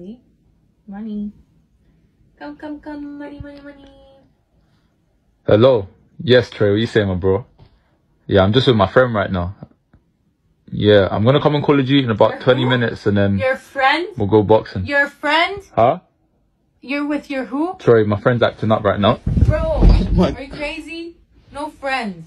Money. Come, come, come. Money, money, money. Hello. Yes, Trey. What you saying, my bro? Yeah, I'm just with my friend right now. Yeah, I'm gonna come and call you in about Your 20 who? minutes and then Your friend? we'll go boxing. Your friend? Huh? You're with your who? Sorry, my friend's acting up right now. Bro, are you crazy? No friends.